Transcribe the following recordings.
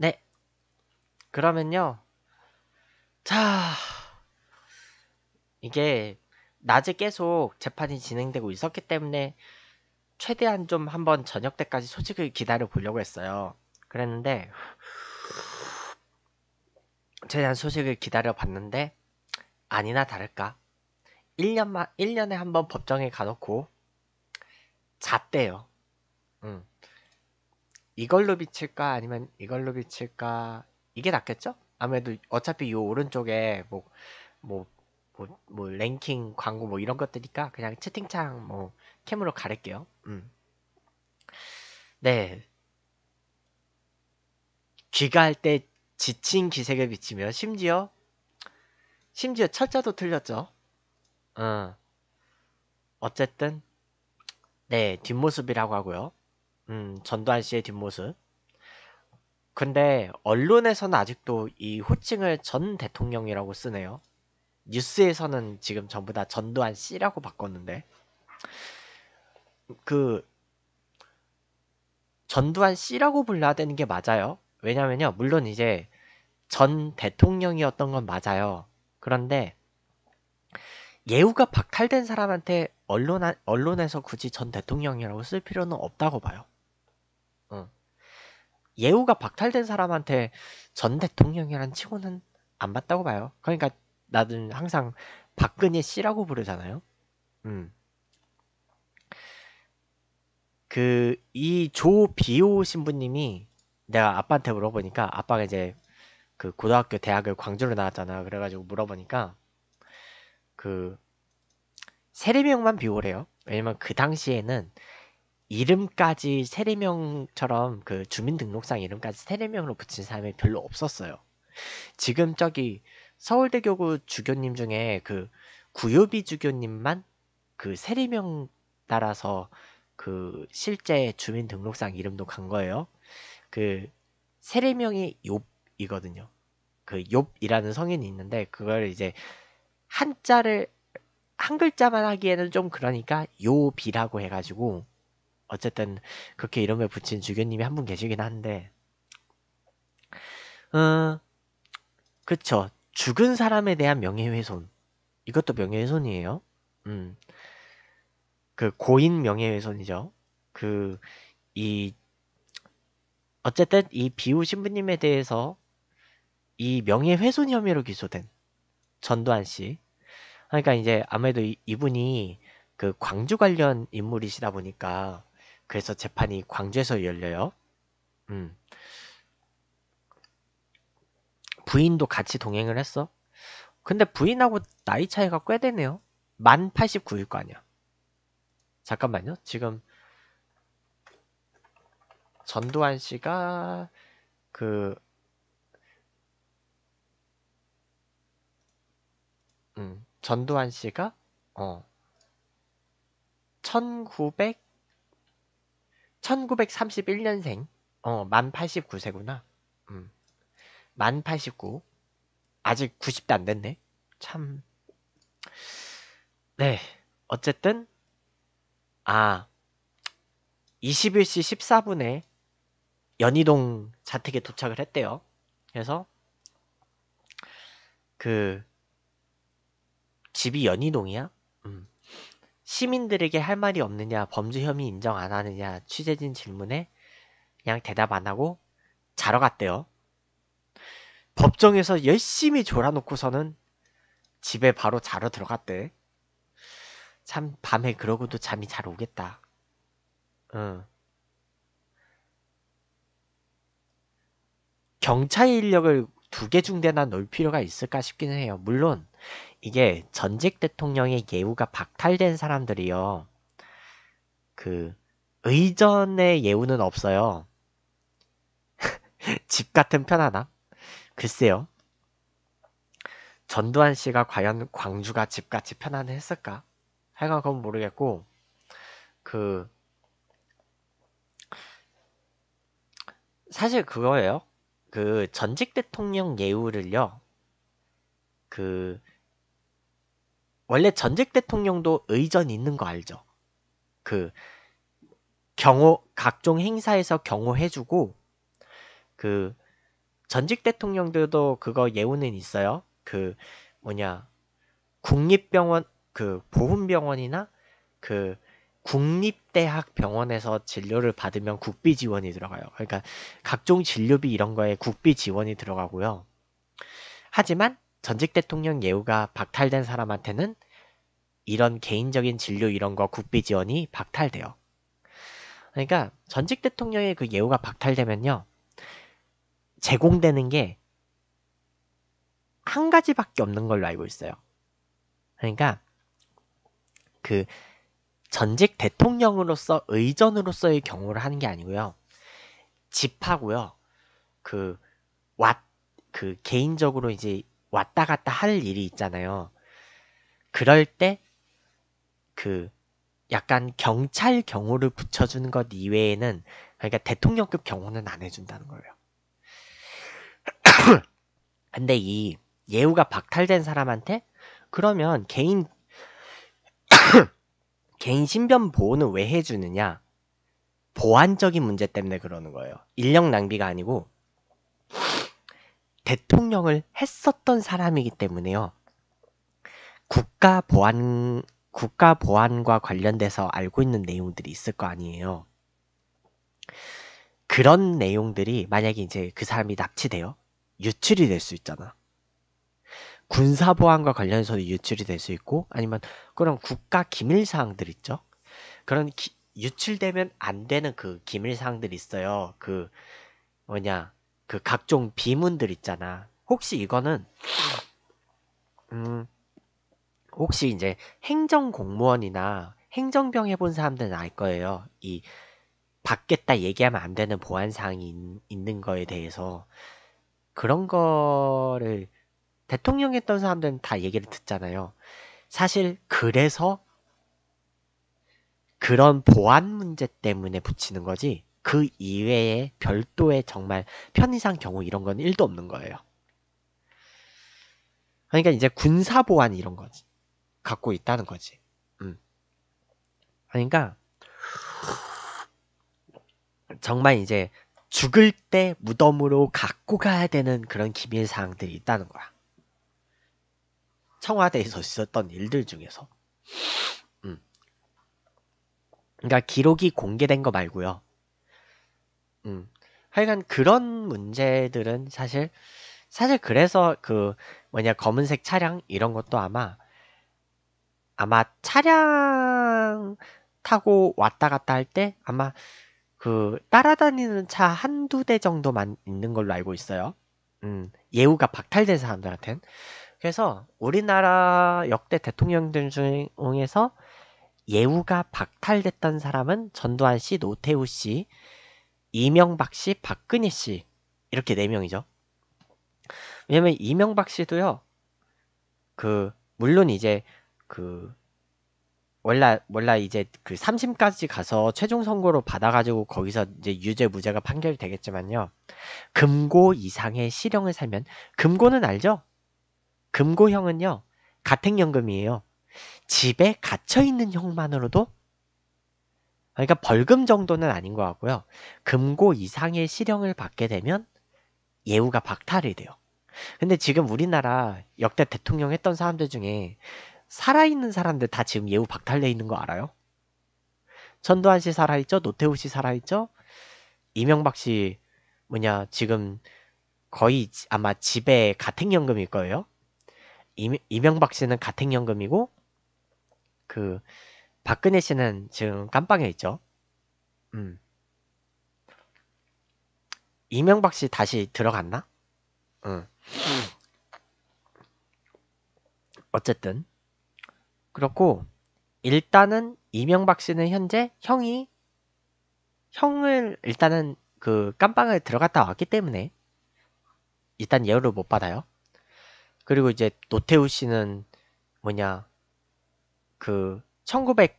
네. 그러면요. 자, 이게 낮에 계속 재판이 진행되고 있었기 때문에 최대한 좀 한번 저녁 때까지 소식을 기다려 보려고 했어요. 그랬는데 최대한 소식을 기다려 봤는데 아니나 다를까 1년만 1년에 한 번 법정에 가놓고 잤대요. 음. 이걸로 비칠까 아니면 이걸로 비칠까 이게 낫겠죠? 아무래도 어차피 이 오른쪽에 뭐 뭐, 뭐, 뭐, 랭킹 광고 뭐 이런 것들이니까 그냥 채팅창 뭐 캠으로 가릴게요. 음. 네. 귀가할 때 지친 기색을 비치며 심지어 심지어 철자도 틀렸죠. 어. 어쨌든 네 뒷모습이라고 하고요. 음 전두환 씨의 뒷모습. 근데 언론에서는 아직도 이 호칭을 전 대통령이라고 쓰네요. 뉴스에서는 지금 전부 다 전두환 씨라고 바꿨는데 그 전두환 씨라고 불러야 되는 게 맞아요. 왜냐면요. 물론 이제 전 대통령이었던 건 맞아요. 그런데 예우가 박탈된 사람한테 언론 언론에서 굳이 전 대통령이라고 쓸 필요는 없다고 봐요. 어. 예우가 박탈된 사람한테 전 대통령이란 치고는 안 맞다고 봐요. 그러니까 나는 항상 박근혜 씨라고 부르잖아요. 음. 그 이 조비오 신부님이 내가 아빠한테 물어보니까 아빠가 이제 그 고등학교 대학을 광주로 나왔잖아. 그래가지고 물어보니까 그 세례명만 비오래요. 왜냐면 그 당시에는 이름까지 세례명처럼 그 주민등록상 이름까지 세례명으로 붙인 사람이 별로 없었어요. 지금 저기 서울대교구 주교님 중에 그 구요비 주교님만 그 세례명 따라서 그 실제 주민등록상 이름도 간 거예요. 그 세례명이 욥이거든요. 그 욥이라는 성인이 있는데 그걸 이제 한자를 한 글자만 하기에는 좀 그러니까 요비라고 해가지고 어쨌든 그렇게 이름을 붙인 주교님이 한 분 계시긴 한데 어 그쵸 죽은 사람에 대한 명예훼손 이것도 명예훼손이에요. 음. 그 고인 명예훼손이죠. 그 이 어쨌든 이 비우 신부님에 대해서 이 명예훼손 혐의로 기소된 전두환 씨. 그러니까 이제 아무래도 이, 이분이 그 광주 관련 인물이시다 보니까 그래서 재판이 광주에서 열려요. 음. 부인도 같이 동행을 했어. 근데 부인하고 나이 차이가 꽤 되네요. 만 89일 거 아니야. 잠깐만요. 지금 전두환 씨가 그 음, 전두환 씨가 어 1900, 1931년생, 어, 만 89세구나. 음, 만 89. 아직 90대 안 됐네. 참. 네. 어쨌든, 아, 21시 14분에 연희동 자택에 도착을 했대요. 그래서, 그, 집이 연희동이야? 음. 시민들에게 할 말이 없느냐, 범죄 혐의 인정 안 하느냐, 취재진 질문에 그냥 대답 안 하고 자러 갔대요. 법정에서 열심히 졸아놓고서는 집에 바로 자러 들어갔대. 참 밤에 그러고도 잠이 잘 오겠다. 응. 경찰 인력을 두 개 중대나 넣을 필요가 있을까 싶기는 해요. 물론 이게 전직 대통령의 예우가 박탈된 사람들이요. 그 의전의 예우는 없어요. 집 같은 편하나? 글쎄요. 전두환 씨가 과연 광주가 집같이 편안해 했을까? 하여간 그건 모르겠고 그 사실 그거예요. 그 전직 대통령 예우를요. 그 원래 전직 대통령도 의전 있는 거 알죠? 그 경호 각종 행사에서 경호해주고 그 전직 대통령들도 그거 예우는 있어요. 그 뭐냐 국립병원 그 보훈병원이나 그 국립대학 병원에서 진료를 받으면 국비 지원이 들어가요. 그러니까 각종 진료비 이런 거에 국비 지원이 들어가고요. 하지만 전직 대통령 예우가 박탈된 사람한테는 이런 개인적인 진료 이런 거 국비 지원이 박탈돼요. 그러니까 전직 대통령의 그 예우가 박탈되면요. 제공되는 게 한 가지밖에 없는 걸로 알고 있어요. 그러니까 그 전직 대통령으로서 의전으로서의 경우를 하는 게 아니고요. 집하고요. 그, 왔, 그 개인적으로 이제 왔다 갔다 할 일이 있잖아요. 그럴 때 그 약간 경찰 경호를 붙여주는 것 이외에는 그러니까 대통령급 경호는 안 해준다는 거예요. 근데 이 예우가 박탈된 사람한테 그러면 개인 개인 신변 보호는 왜 해주느냐? 보안적인 문제 때문에 그러는 거예요. 인력 낭비가 아니고 대통령을 했었던 사람이기 때문에요. 국가 보안 국가 보안과 관련돼서 알고 있는 내용들이 있을 거 아니에요. 그런 내용들이 만약에 이제 그 사람이 납치돼요. 유출이 될 수 있잖아. 군사 보안과 관련해서도 유출이 될 수 있고 아니면 그런 국가 기밀 사항들 있죠. 그런 기, 유출되면 안 되는 그 기밀 사항들 있어요. 그 뭐냐 그 각종 비문들 있잖아. 혹시 이거는 음 혹시 이제 행정 공무원이나 행정병 해본 사람들은 알 거예요. 이 받겠다 얘기하면 안 되는 보안 사항이 있는 거에 대해서 그런 거를 대통령 했던 사람들은 다 얘기를 듣잖아요. 사실 그래서 그런 보안 문제 때문에 붙이는 거지 그 이외에 별도의 정말 편의상 경우 이런 건 1도 없는 거예요. 그러니까 이제 군사 보안 이런 거지. 갖고 있다는 거지. 음. 그러니까 정말 이제 죽을 때 무덤으로 갖고 가야 되는 그런 기밀 사항들이 있다는 거야. 청와대에서 있었던 일들 중에서. 음. 그러니까 기록이 공개된 거 말고요. 음. 하여간 그런 문제들은 사실 사실 그래서 그 뭐냐 검은색 차량 이런 것도 아마 아마 차량 타고 왔다 갔다 할 때 아마 그 따라다니는 차 한두 대 정도만 있는 걸로 알고 있어요. 음, 예우가 박탈된 사람들한텐. 그래서 우리나라 역대 대통령들 중에서 예우가 박탈됐던 사람은 전두환 씨, 노태우 씨, 이명박 씨, 박근혜 씨 이렇게 네 명이죠. 왜냐면 이명박 씨도요. 그 물론 이제 그 원래 몰라 이제 그 3심까지 가서 최종 선고로 받아가지고 거기서 이제 유죄 무죄가 판결이 되겠지만요. 금고 이상의 실형을 살면 금고는 알죠? 금고형은요, 가택연금이에요. 집에 갇혀 있는 형만으로도 그러니까 벌금 정도는 아닌 것 같고요. 금고 이상의 실형을 받게 되면 예우가 박탈이 돼요. 근데 지금 우리나라 역대 대통령 했던 사람들 중에 살아있는 사람들 다 지금 예우 박탈돼 있는 거 알아요? 전두환 씨 살아있죠? 노태우 씨 살아있죠? 이명박 씨 뭐냐 지금 거의 아마 집에 가택연금일 거예요. 이명박 씨는 가택연금이고 그 박근혜 씨는 지금 깜빵에 있죠. 음. 이명박 씨 다시 들어갔나? 응. 어쨌든 그렇고 일단은 이명박 씨는 현재 형이 형을 일단은 그 깜빵을 들어갔다 왔기 때문에 일단 예우를 못 받아요. 그리고 이제 노태우 씨는 뭐냐 그 1900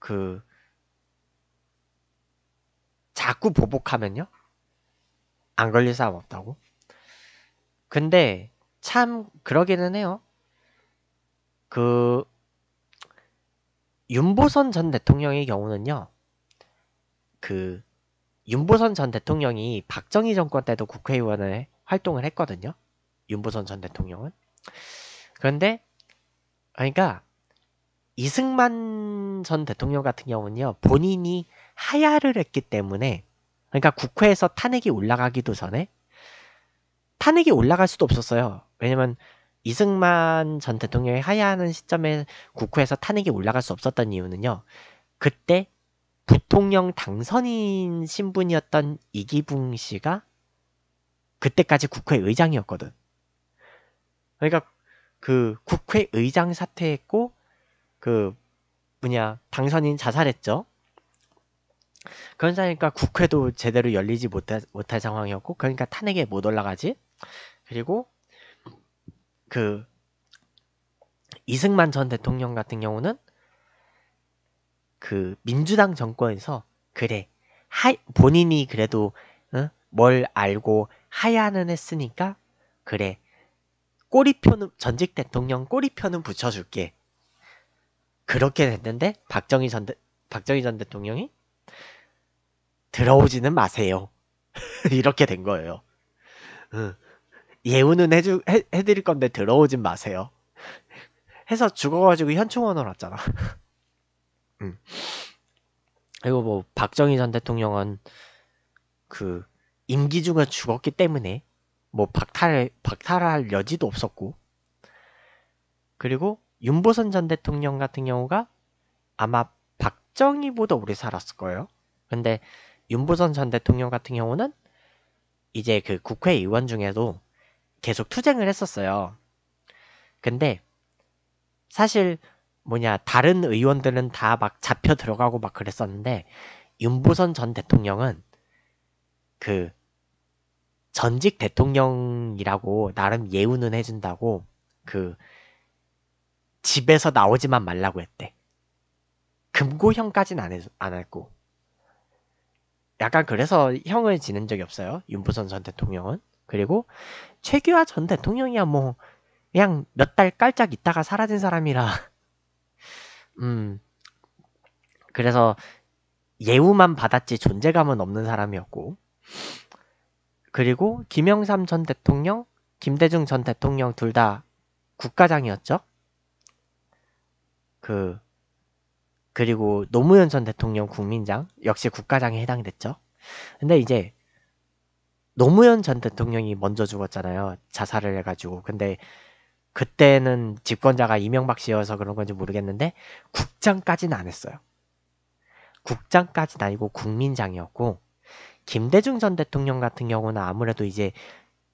그 자꾸 보복하면요 안 걸릴 사람 없다고. 근데 참 그러기는 해요. 그 윤보선 전 대통령의 경우는요. 그 윤보선 전 대통령이 박정희 정권 때도 국회의원을 활동을 했거든요. 윤보선 전 대통령은. 그런데 그러니까 이승만 전 대통령 같은 경우는요. 본인이 하야를 했기 때문에 그러니까 국회에서 탄핵이 올라가기도 전에 탄핵이 올라갈 수도 없었어요. 왜냐면 이승만 전 대통령이 하야하는 시점에 국회에서 탄핵이 올라갈 수 없었던 이유는요. 그때 부통령 당선인 신분이었던 이기붕 씨가 그때까지 국회 의장이었거든. 그러니까 그 국회의장 사퇴했고 그 뭐냐 당선인 자살했죠. 그런 사니까 국회도 제대로 열리지 못할, 못할 상황이었고 그러니까 탄핵에 못 올라가지. 그리고 그 이승만 전 대통령 같은 경우는 그 민주당 정권에서 그래 하, 본인이 그래도 어? 뭘 알고 하야는 했으니까 그래 꼬리표는 전직 대통령 꼬리표는 붙여줄게 그렇게 됐는데 박정희 전 대, 박정희 전 대통령이 들어오지는 마세요 이렇게 된 거예요. 응. 예우는 해주 해, 해드릴 건데 들어오진 마세요. 해서 죽어가지고 현충원으로 왔잖아. 음. 그리고 뭐 박정희 전 대통령은 그 임기 중에 죽었기 때문에 뭐 박탈 박탈할 여지도 없었고 그리고 윤보선 전 대통령 같은 경우가 아마 박정희보다 오래 살았을 거예요. 근데 윤보선 전 대통령 같은 경우는 이제 그 국회의원 중에도 계속 투쟁을 했었어요. 근데 사실 뭐냐 다른 의원들은 다 막 잡혀 들어가고 막 그랬었는데 윤보선 전 대통령은 그 전직 대통령이라고 나름 예우는 해준다고 그 집에서 나오지만 말라고 했대. 금고형까지는 안, 해, 안 했고. 약간 그래서 형을 지는 적이 없어요. 윤보선 전 대통령은. 그리고 최규하 전 대통령이야 뭐 그냥 몇 달 깔짝 있다가 사라진 사람이라 음 그래서 예우만 받았지 존재감은 없는 사람이었고 그리고 김영삼 전 대통령, 김대중 전 대통령 둘 다 국가장이었죠. 그 그리고 노무현 전 대통령 국민장 역시 국가장에 해당됐죠. 근데 이제 노무현 전 대통령이 먼저 죽었잖아요. 자살을 해가지고. 근데 그때는 집권자가 이명박 씨여서 그런 건지 모르겠는데 국장까지는 안 했어요. 국장까지는 아니고 국민장이었고 김대중 전 대통령 같은 경우는 아무래도 이제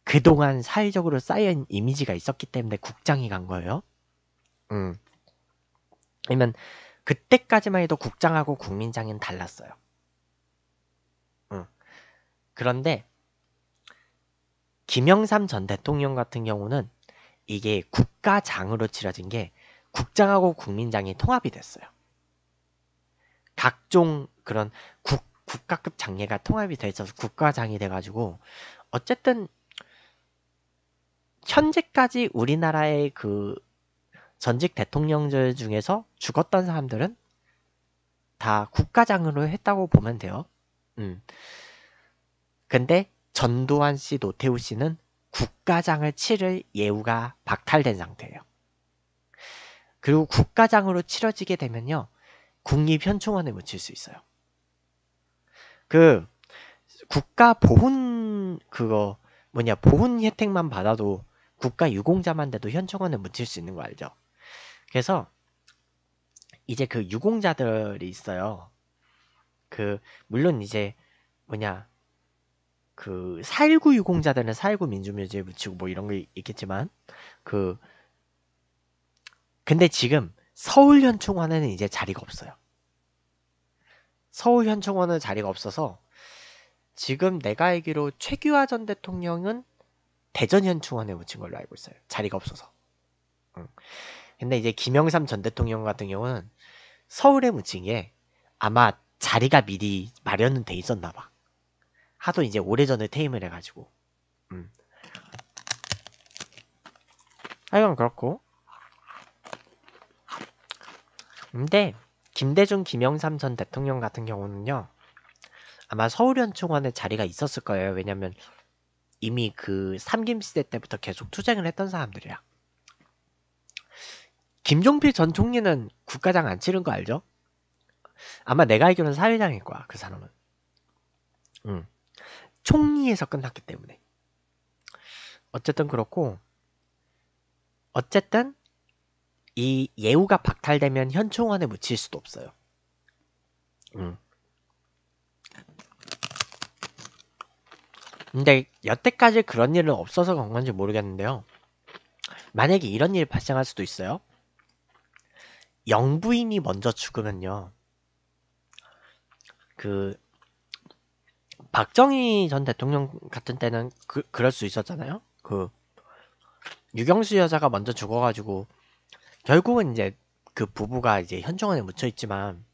그동안 사회적으로 쌓인 이미지가 있었기 때문에 국장이 간 거예요. 음. 아니면 그때까지만 해도 국장하고 국민장은 달랐어요. 음. 그런데 김영삼 전 대통령 같은 경우는 이게 국가장으로 치러진 게 국장하고 국민장이 통합이 됐어요. 각종 그런 국, 국가급 장례가 통합이 돼 있어서 국가장이 돼가지고 어쨌든 현재까지 우리나라의 그 전직 대통령들 중에서 죽었던 사람들은 다 국가장으로 했다고 보면 돼요. 음. 근데 전두환 씨, 노태우 씨는 국가장을 치를 예우가 박탈된 상태예요. 그리고 국가장으로 치러지게 되면요. 국립현충원에 묻힐 수 있어요. 그 국가 보훈 그거 뭐냐 보훈 혜택만 받아도 국가 유공자만 돼도 현충원에 묻힐 수 있는 거 알죠? 그래서 이제 그 유공자들이 있어요. 그 물론 이제 뭐냐 그 4.19 유공자들은 4.19 민주묘지에 묻히고 뭐 이런 게 있겠지만 그 근데 지금 서울 현충원에는 이제 자리가 없어요. 서울 현충원은 자리가 없어서 지금 내가 알기로 최규하 전 대통령은 대전 현충원에 묻힌 걸로 알고 있어요. 자리가 없어서. 응. 근데 이제 김영삼 전 대통령 같은 경우는 서울에 묻힌 게 아마 자리가 미리 마련은 돼 있었나 봐. 하도 이제 오래전에 퇴임을 해가지고 음. 하여간 그렇고 근데 김대중 김영삼 전 대통령 같은 경우는요 아마 서울현충원에 자리가 있었을 거예요. 왜냐면 이미 그 삼김시대 때부터 계속 투쟁을 했던 사람들이야. 김종필 전 총리는 국가장 안 치른 거 알죠? 아마 내가 알기로는 사회장일 거야, 그 사람은. 응. 총리에서 끝났기 때문에. 어쨌든 그렇고, 어쨌든, 이 예우가 박탈되면 현충원에 묻힐 수도 없어요. 응. 근데 여태까지 그런 일은 없어서 그런 건지 모르겠는데요. 만약에 이런 일이 발생할 수도 있어요. 영부인이 먼저 죽으면요. 그 박정희 전 대통령 같은 때는 그, 그럴 수 있었잖아요. 그 유경수 여자가 먼저 죽어가지고 결국은 이제 그 부부가 이제 현정원에 묻혀 있지만,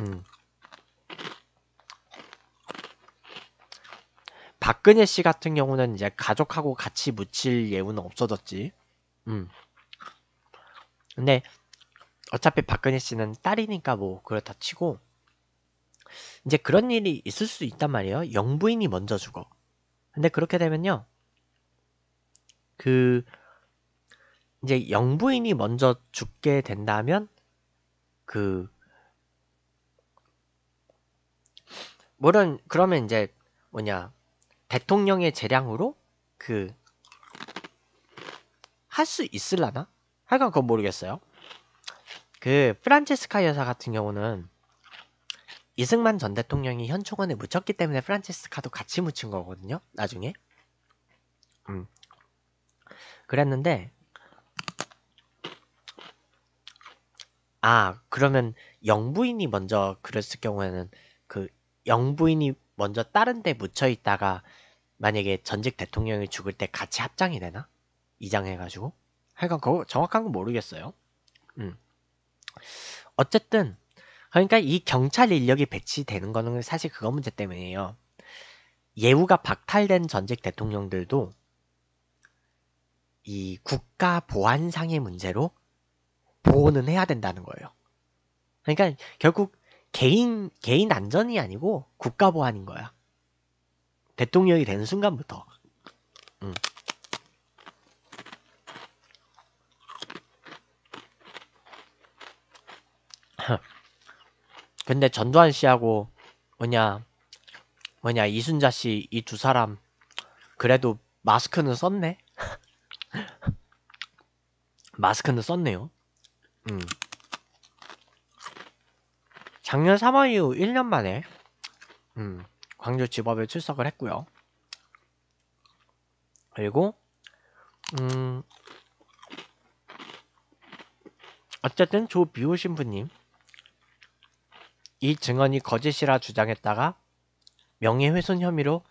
음. 박근혜 씨 같은 경우는 이제 가족하고 같이 묻힐 예우는 없어졌지. 음. 근데 어차피 박근혜 씨는 딸이니까 뭐 그렇다 치고 이제 그런 일이 있을 수 있단 말이에요. 영부인이 먼저 죽어. 근데 그렇게 되면요. 그 이제 영부인이 먼저 죽게 된다면 그 물론 그러면 이제 뭐냐 대통령의 재량으로 그 할 수 있을라나? 하여간 그건 모르겠어요. 그 프란체스카 여사 같은 경우는 이승만 전 대통령이 현충원에 묻혔기 때문에 프란체스카도 같이 묻힌 거거든요. 나중에. 음. 그랬는데 아, 그러면 영부인이 먼저 그랬을 경우에는 그 영부인이 먼저 다른 데 묻혀 있다가 만약에 전직 대통령이 죽을 때 같이 합장이 되나? 이장해가지고? 하여간 그거 정확한 건 모르겠어요. 음. 어쨌든 그러니까 이 경찰 인력이 배치되는 거는 사실 그거 문제 때문이에요. 예우가 박탈된 전직 대통령들도 이 국가 보안상의 문제로 보호는 해야 된다는 거예요. 그러니까 결국 개인 개인 안전이 아니고 국가 보안인 거야. 대통령이 되는 순간부터. 음. 근데 전두환 씨하고 뭐냐 뭐냐 이순자 씨 이 두 사람 그래도 마스크는 썼네. 마스크는 썼네요. 음. 작년 3월 이후 1년 만에 음, 광주 지법에 출석을 했고요. 그리고 음, 어쨌든 조 비호 신부님 이 증언이 거짓이라 주장했다가 명예훼손 혐의로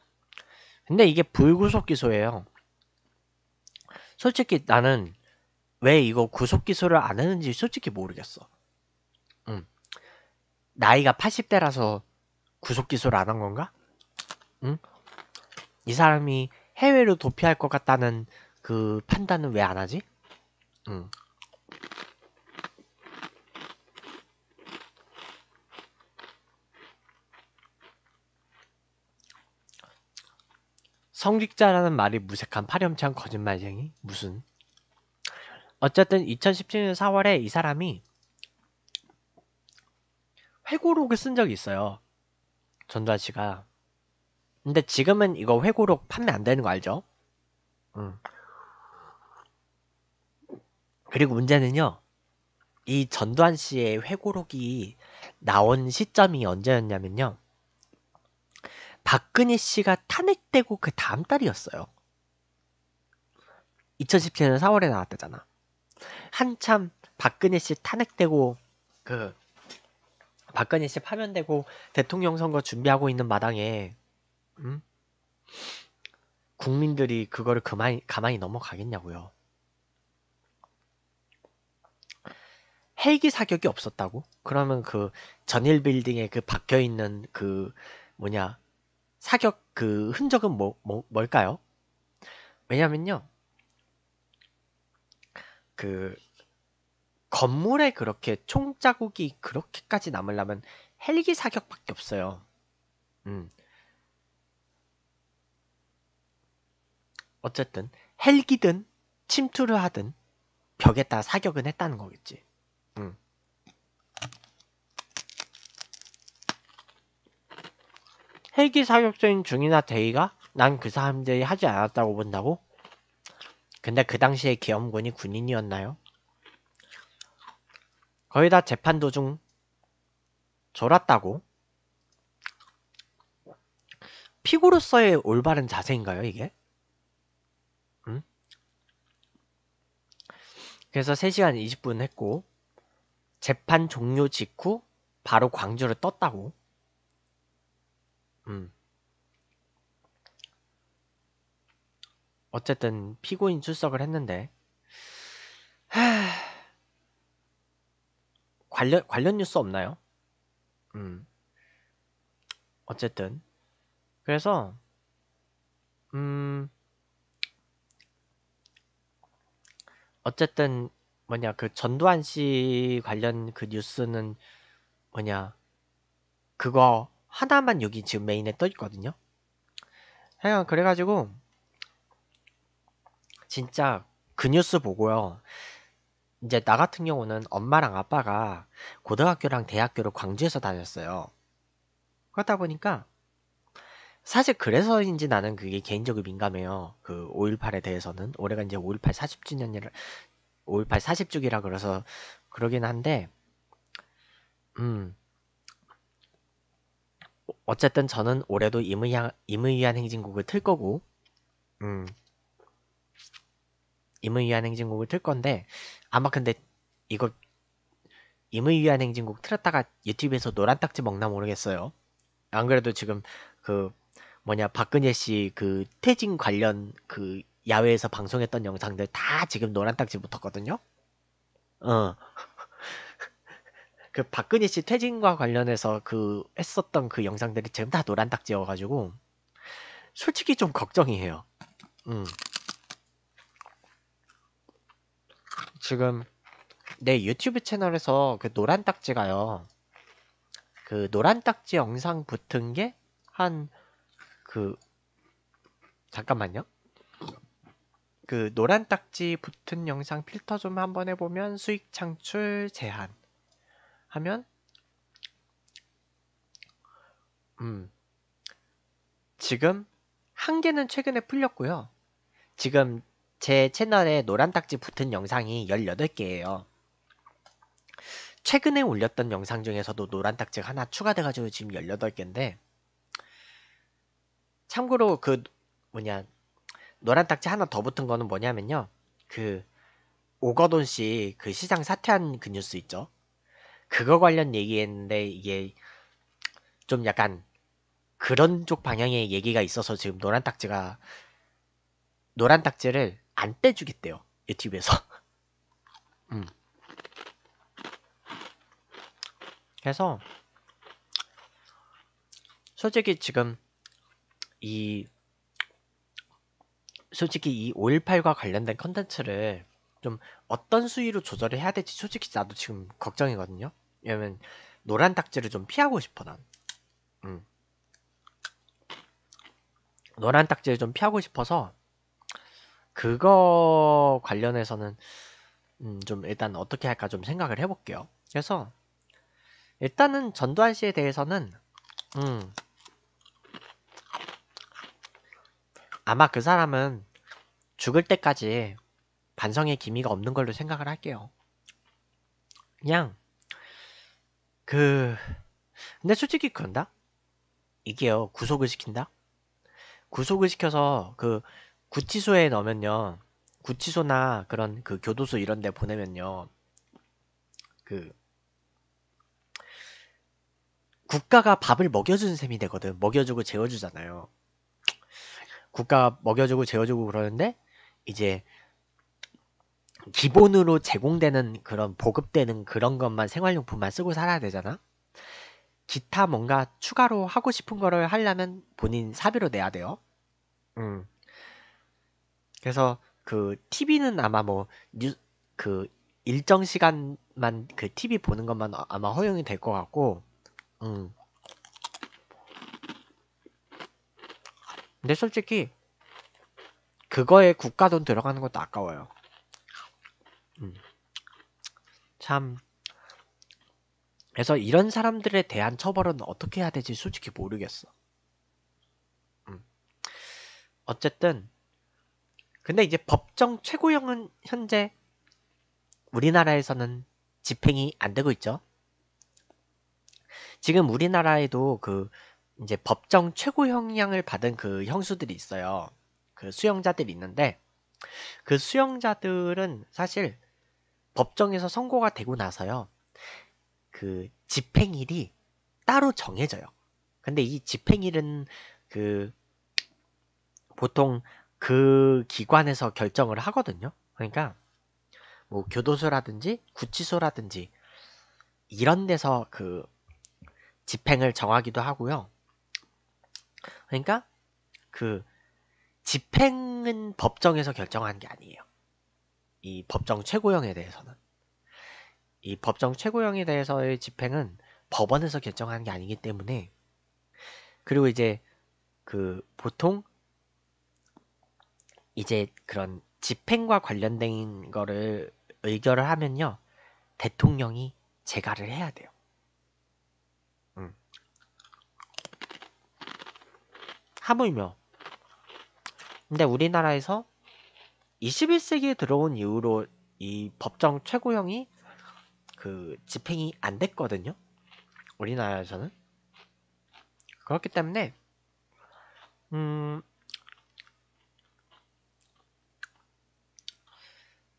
근데 이게 불구속 기소예요. 솔직히 나는 왜 이거 구속 기소를 안 했는지 솔직히 모르겠어. 응. 나이가 80대라서 구속 기소를 안 한 건가? 응? 이 사람이 해외로 도피할 것 같다는 그 판단은 왜 안 하지? 응. 성직자라는 말이 무색한 파렴치한 거짓말쟁이? 무슨? 어쨌든 2017년 4월에 이 사람이 회고록을 쓴 적이 있어요. 전두환 씨가. 근데 지금은 이거 회고록 판매 안 되는 거 알죠? 응. 그리고 문제는요. 이 전두환 씨의 회고록이 나온 시점이 언제였냐면요. 박근혜 씨가 탄핵되고 그 다음 달이었어요. 2017년 4월에 나왔대잖아. 한참 박근혜 씨 탄핵되고 그 박근혜 씨 파면되고 대통령 선거 준비하고 있는 마당에 음? 국민들이 그거를 그만히, 가만히 넘어가겠냐고요. 헬기 사격이 없었다고? 그러면 그 전일 빌딩에 그 박혀 있는 그 뭐냐 사격 그 흔적은 뭐, 뭐 뭘까요? 왜냐면요. 그 건물에 그렇게 총 자국이 그렇게까지 남으려면 헬기 사격밖에 없어요. 음. 어쨌든 헬기든 침투를 하든 벽에다 사격은 했다는 거겠지. 음. 헬기 사격 중 중이나 대위가 난 그 사람들이 하지 않았다고 본다고? 근데 그 당시에 계엄군이 군인이었나요? 거의 다 재판 도중 졸았다고? 피고로서의 올바른 자세인가요, 이게? 응? 그래서 3시간 20분 했고, 재판 종료 직후 바로 광주를 떴다고? 음. 어쨌든 피고인 출석을 했는데, 하... 관련, 관련 뉴스 없나요? 음. 어쨌든. 그래서, 음, 어쨌든, 뭐냐, 그 전두환 씨 관련 그 뉴스는 뭐냐, 그거 하나만 여기 지금 메인에 떠 있거든요. 하여간 그래가지고, 진짜 그 뉴스 보고요. 이제 나 같은 경우는 엄마랑 아빠가 고등학교랑 대학교를 광주에서 다녔어요. 그렇다 보니까 사실 그래서인지 나는 그게 개인적으로 민감해요. 그 5.18에 대해서는 올해가 이제 5.18 40주년이라 5.18 40주기라 그래서 그러긴 한데 음 어쨌든 저는 올해도 임의한 임의위한 행진곡을 틀 거고 음 임의 위한 행진곡을 틀 건데 아마 근데 이거 임의 위한 행진곡 틀었다가 유튜브에서 노란 딱지 먹나 모르겠어요. 안 그래도 지금 그 뭐냐 박근혜 씨 그 퇴진 관련 그 야외에서 방송했던 영상들 다 지금 노란 딱지 붙었거든요. 어. 그 박근혜 씨 퇴진과 관련해서 그 했었던 그 영상들이 지금 다 노란 딱지여가지고 솔직히 좀 걱정이에요. 음. 지금 내 유튜브 채널에서 그 노란 딱지가요. 그 노란 딱지 영상 붙은 게 한 그 잠깐만요. 그 노란 딱지 붙은 영상 필터 좀 한번 해보면 수익 창출 제한 하면 음 지금 한 개는 최근에 풀렸고요. 지금 제 채널에 노란 딱지 붙은 영상이 18개예요. 최근에 올렸던 영상 중에서도 노란 딱지가 하나 추가돼가지고 지금 18개인데 참고로 그 뭐냐 노란 딱지 하나 더 붙은 거는 뭐냐면요. 그 오거돈 씨 그 시장 사퇴한 그 뉴스 있죠. 그거 관련 얘기했는데 이게 좀 약간 그런 쪽 방향의 얘기가 있어서 지금 노란 딱지가 노란 딱지를 안 떼주겠대요 유튜브에서. 음. 그래서 솔직히 지금 이 솔직히 이 518과 관련된 컨텐츠를 좀 어떤 수위로 조절을 해야 될지 솔직히 나도 지금 걱정이거든요. 왜냐면 노란 딱지를 좀 피하고 싶어 난. 음. 노란 딱지를 좀 피하고 싶어서 그거 관련해서는 음, 좀 일단 어떻게 할까 좀 생각을 해볼게요. 그래서 일단은 전두환 씨에 대해서는 음, 아마 그 사람은 죽을 때까지 반성의 기미가 없는 걸로 생각을 할게요. 그냥 그 근데 솔직히 그런다? 이게요 구속을 시킨다? 구속을 시켜서 그 구치소에 넣으면요 구치소나 그런 그 교도소 이런 데 보내면요 그 국가가 밥을 먹여주는 셈이 되거든 먹여주고 재워주잖아요 국가 먹여주고 재워주고 그러는데 이제 기본으로 제공되는 그런 보급되는 그런 것만 생활용품만 쓰고 살아야 되잖아. 기타 뭔가 추가로 하고 싶은 거를 하려면 본인 사비로 내야 돼요. 음. 그래서 그 TV는 아마 뭐 뉴 그 일정 시간만 그 TV 보는 것만 아마 허용이 될 것 같고, 음. 근데 솔직히 그거에 국가 돈 들어가는 것도 아까워요. 음. 참 그래서 이런 사람들에 대한 처벌은 어떻게 해야 될지 솔직히 모르겠어. 음. 어쨌든 근데 이제 법정 최고형은 현재 우리나라에서는 집행이 안 되고 있죠. 지금 우리나라에도 그 이제 법정 최고형량을 받은 그 형수들이 있어요. 그 수용자들이 있는데 그 수용자들은 사실 법정에서 선고가 되고 나서요. 그 집행일이 따로 정해져요. 근데 이 집행일은 그 보통 그 기관에서 결정을 하거든요. 그러니까 뭐 교도소라든지 구치소라든지 이런 데서 그 집행을 정하기도 하고요. 그러니까 그 집행은 법정에서 결정한 게 아니에요. 이 법정 최고형에 대해서는 이 법정 최고형에 대해서의 집행은 법원에서 결정한 게 아니기 때문에 그리고 이제 그 보통 이제 그런 집행과 관련된 거를 의결을 하면요 대통령이 재가를 해야 돼요. 하물며 근데 우리나라에서 21세기에 들어온 이후로 이 법정 최고형이 그 집행이 안 됐거든요. 우리나라에서는 그렇기 때문에 음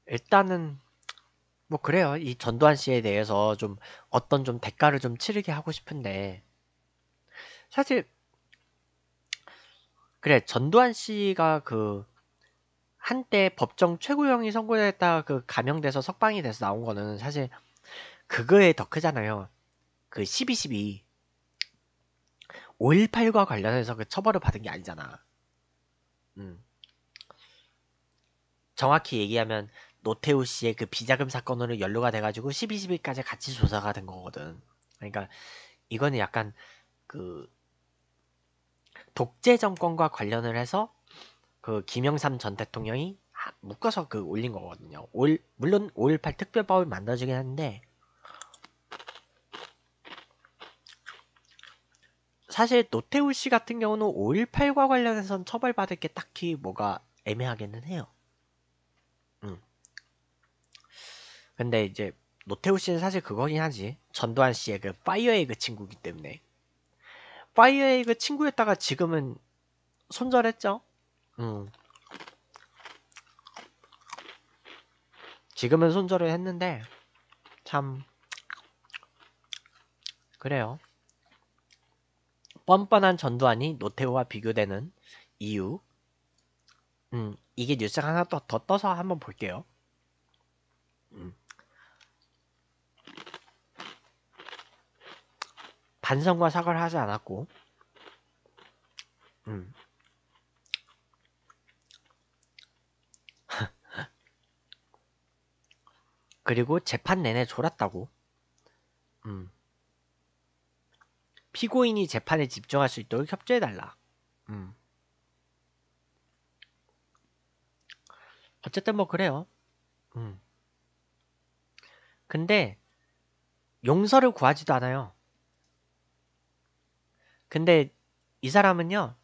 일단은 뭐 그래요. 이 전두환 씨에 대해서 좀 어떤 좀 대가를 좀 치르게 하고 싶은데 사실 그래 전두환 씨가 그 한때 법정 최고형이 선고됐다 그 감형돼서 석방이 돼서 나온 거는 사실 그거에 더 크잖아요. 그 12.12 5.18과 관련해서 그 처벌을 받은 게 아니잖아. 음. 정확히 얘기하면 노태우 씨의 그 비자금 사건으로 연루가 돼가지고 12.12까지 같이 조사가 된 거거든. 그러니까 이거는 약간 그 독재 정권과 관련을 해서 그 김영삼 전 대통령이 묶어서 그 올린 거거든요. 올, 물론 5.18 특별법을 만들어주긴 했는데 사실 노태우 씨 같은 경우는 5.18과 관련해서는 처벌받을 게 딱히 뭐가 애매하기는 해요. 음. 근데 이제 노태우 씨는 사실 그거긴 하지. 전두환 씨의 그 파이어의 그 친구기 때문에. fire egg 친구였다가 지금은 손절했죠. 음. 지금은 손절을 했는데 참 그래요. 뻔뻔한 전두환이 노태우와 비교되는 이유. 음, 이게 뉴스 하나 더, 더 떠서 한번 볼게요. 음. 반성과 사과를 하지 않았고, 음. 그리고 재판 내내 졸았다고. 음. 피고인이 재판에 집중할 수 있도록 협조해달라. 음. 어쨌든 뭐 그래요. 음. 근데 용서를 구하지도 않아요. 근데 이 사람은요,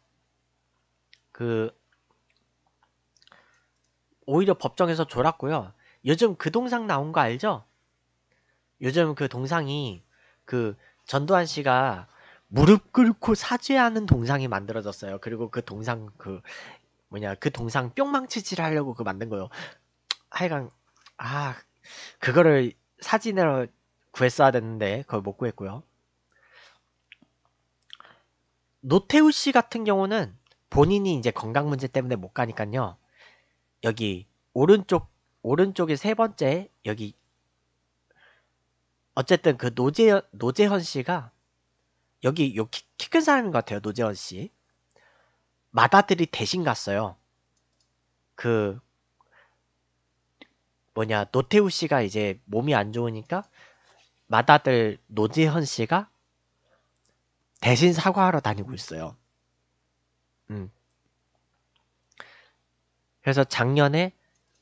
그, 오히려 법정에서 졸았고요. 요즘 그 동상 나온 거 알죠? 요즘 그 동상이 그 전두환 씨가 무릎 꿇고 사죄하는 동상이 만들어졌어요. 그리고 그 동상 그 뭐냐 그 동상 뿅망치질 하려고 그 만든 거요. 하여간 아 그거를 사진으로 구했어야 됐는데 그걸 못 구했고요. 노태우 씨 같은 경우는 본인이 이제 건강 문제 때문에 못 가니까요. 여기 오른쪽 오른쪽에 세 번째 여기 어쨌든 그 노재 노재헌 씨가 여기 요 키 큰 사람인 것 같아요. 노재헌 씨. 마다들이 대신 갔어요. 그 뭐냐 노태우 씨가 이제 몸이 안 좋으니까 마다들 노재헌 씨가 대신 사과하러 다니고 있어요. 음. 그래서 작년에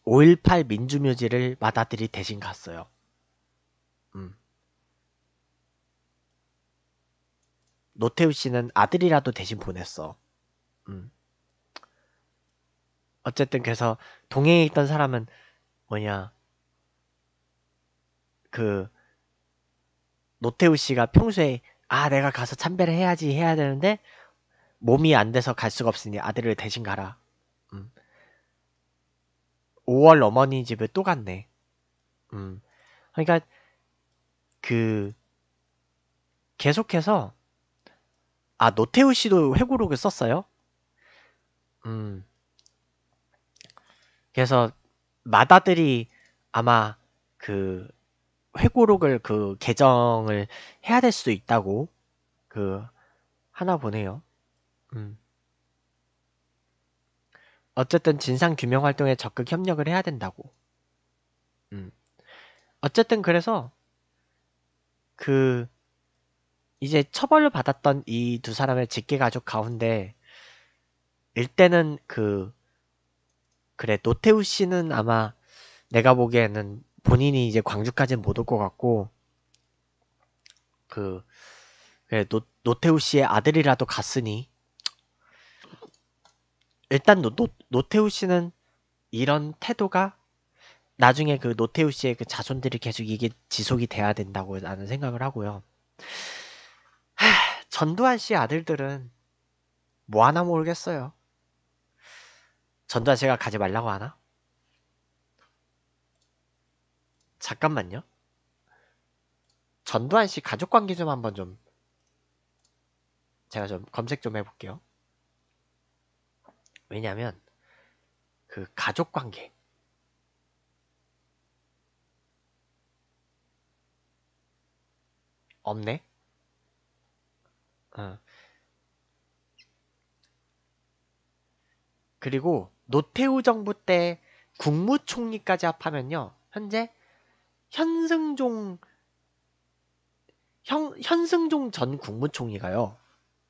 5.18 민주묘지를 맏아들이 대신 갔어요. 음. 노태우 씨는 아들이라도 대신 보냈어. 음. 어쨌든 그래서 동해에 있던 사람은 뭐냐 그 노태우 씨가 평소에 아 내가 가서 참배를 해야지 해야 되는데 몸이 안 돼서 갈 수가 없으니 아들을 대신 가라. 음. 5월 어머니 집에 또 갔네. 음. 그러니까 그 계속해서 아 노태우 씨도 회고록을 썼어요. 음. 그래서 맏아들이 아마 그 회고록을 그 개정을 해야 될 수도 있다고 그 하나 보네요. 음. 어쨌든 진상 규명 활동에 적극 협력을 해야 된다고. 음. 어쨌든 그래서 그 이제 처벌을 받았던 이 두 사람의 직계 가족 가운데 일때는 그 그래 노태우 씨는 아마 내가 보기에는 본인이 이제 광주까지는 못 올 것 같고 그 그래 노, 노태우 씨의 아들이라도 갔으니 일단 노, 노, 노태우 씨는 이런 태도가 나중에 그 노태우 씨의 그 자손들이 계속 이게 지속이 돼야 된다고 나는 생각을 하고요. 하, 전두환 씨 아들들은 뭐 하나 모르겠어요. 전두환 씨가 가지 말라고 하나? 잠깐만요. 전두환 씨 가족 관계 좀 한번 좀 제가 좀 검색 좀 해볼게요. 왜냐면 그 가족 관계 없네. 어. 그리고 노태우 정부 때 국무총리까지 합하면요. 현재 현승종 현, 현승종 전 국무총리가요.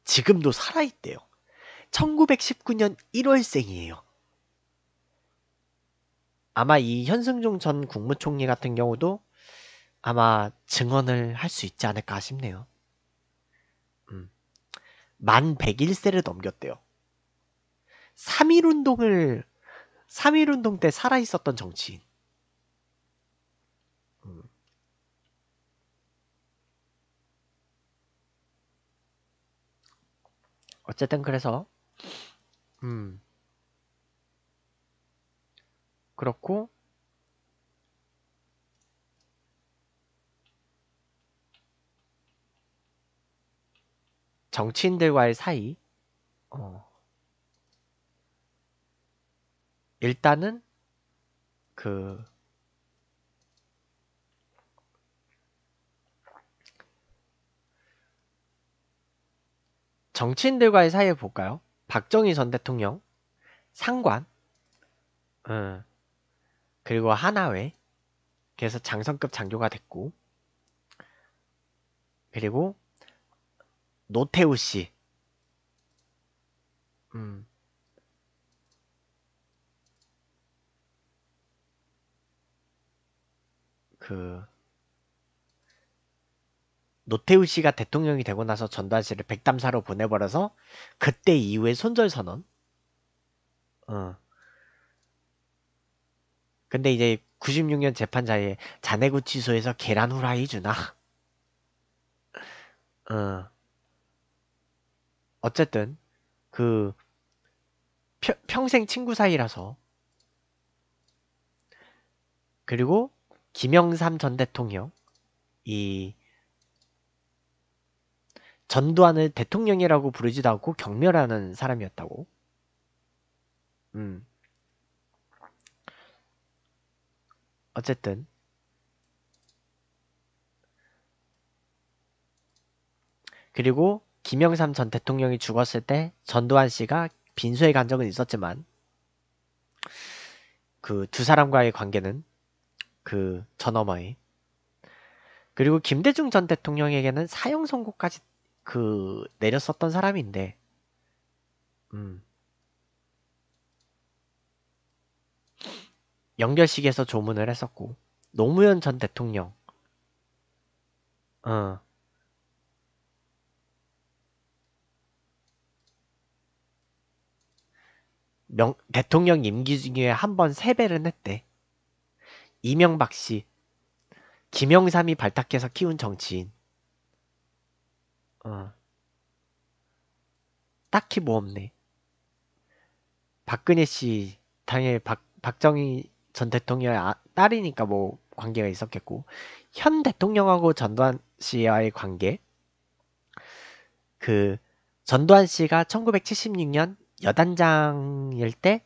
지금도 살아있대요. 1919년 1월생이에요. 아마 이 현승종 전 국무총리 같은 경우도 아마 증언을 할 수 있지 않을까 싶네요. 음. 만 101세를 넘겼대요. 3.1운동을 3.1운동 때 살아있었던 정치인. 어쨌든 그래서. 음. 그렇고. 정치인들과의 사이. 어. 일단은 그 정치인들과의 사이에 볼까요? 박정희 전 대통령, 상관, 음, 그리고 하나회, 그래서 장성급 장교가 됐고, 그리고 노태우 씨, 음, 그 노태우 씨가 대통령이 되고 나서 전두환 씨를 백담사로 보내버려서 그때 이후에 손절 선언. 어. 근데 이제 96년 재판자에 자네구치소에서 계란 후라이 주나? 어. 어쨌든 그 펴, 평생 친구 사이라서 그리고 김영삼 전 대통령 이 전두환을 대통령이라고 부르지도 않고 경멸하는 사람이었다고. 음. 어쨌든 그리고 김영삼 전 대통령이 죽었을 때 전두환 씨가 빈소에 간 적은 있었지만 그 두 사람과의 관계는 그 전어머에 그리고 김대중 전 대통령에게는 사형 선고까지 그 내렸었던 사람인데 음. 연결식에서 조문을 했었고 노무현 전 대통령 어 명, 대통령 임기 중에 한 번 세배를 했대. 이명박 씨, 김영삼이 발탁해서 키운 정치인. 어. 딱히 뭐 없네. 박근혜 씨, 당연히 박, 박정희 전 대통령의 아, 딸이니까 뭐 관계가 있었겠고, 현 대통령하고 전두환 씨와의 관계, 그, 전두환 씨가 1976년 여단장일 때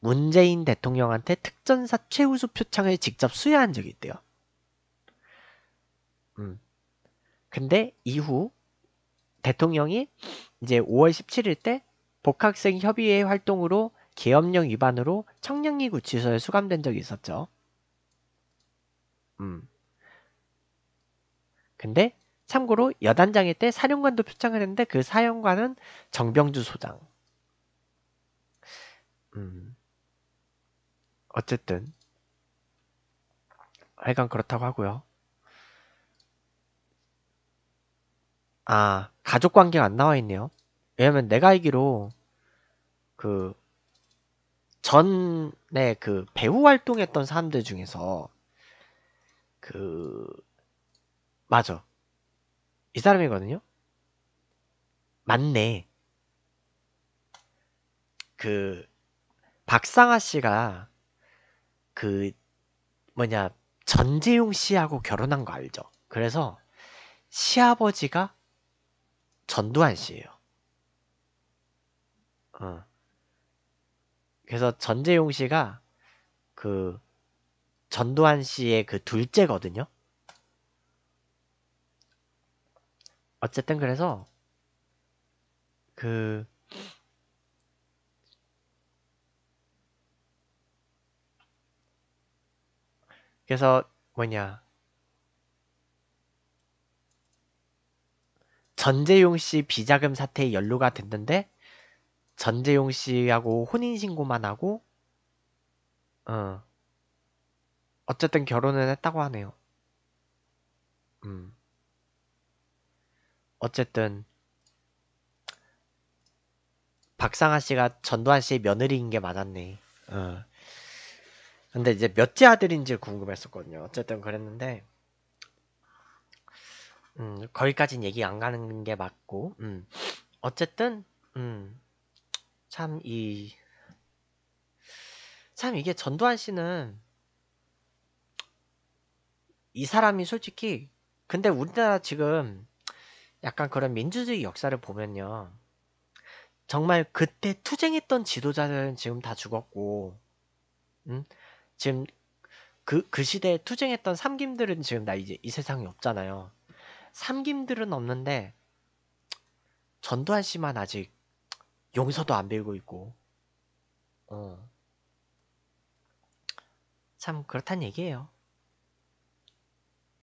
문재인 대통령한테 특전사 최우수 표창을 직접 수여한 적이 있대요. 음. 근데 이후 대통령이 이제 5월 17일 때 복학생 협의회 활동으로 계엄령 위반으로 청량리 구치소에 수감된 적이 있었죠. 음. 근데 참고로 여단장일 때 사령관도 표창을 했는데 그 사령관은 정병주 소장. 음. 어쨌든 하여간 그렇다고 하고요. 아, 가족 관계가 안 나와 있네요. 왜냐면 내가 알기로 그 전에 그 배우 활동했던 사람들 중에서 그 맞아. 이 사람이거든요. 맞네. 그 박상아 씨가 그 뭐냐 전재용 씨하고 결혼한 거 알죠? 그래서 시아버지가 전두환 씨예요. 어. 그래서 전재용 씨가 그 전두환 씨의 그 둘째거든요. 어쨌든 그래서 그 그래서 뭐냐 전재용 씨 비자금 사태에 연루가 됐는데 전재용 씨하고 혼인신고만 하고 어 어쨌든 결혼을 했다고 하네요. 음 어쨌든 박상아 씨가 전두환 씨의 며느리인 게 맞았네. 어. 근데 이제 몇째 아들인지 궁금했었거든요. 어쨌든 그랬는데 음, 거기까진 얘기 안 가는 게 맞고 음. 어쨌든 음, 참 이 참 이게 전두환 씨는 이 사람이 솔직히 근데 우리나라 지금 약간 그런 민주주의 역사를 보면요. 정말 그때 투쟁했던 지도자들은 지금 다 죽었고, 음? 지금 그, 그 시대에 투쟁했던 삼김들은 지금 나 이제 이 세상에 없잖아요. 삼김들은 없는데, 전두환 씨만 아직 용서도 안 빌고 있고, 어. 참 그렇단 얘기예요.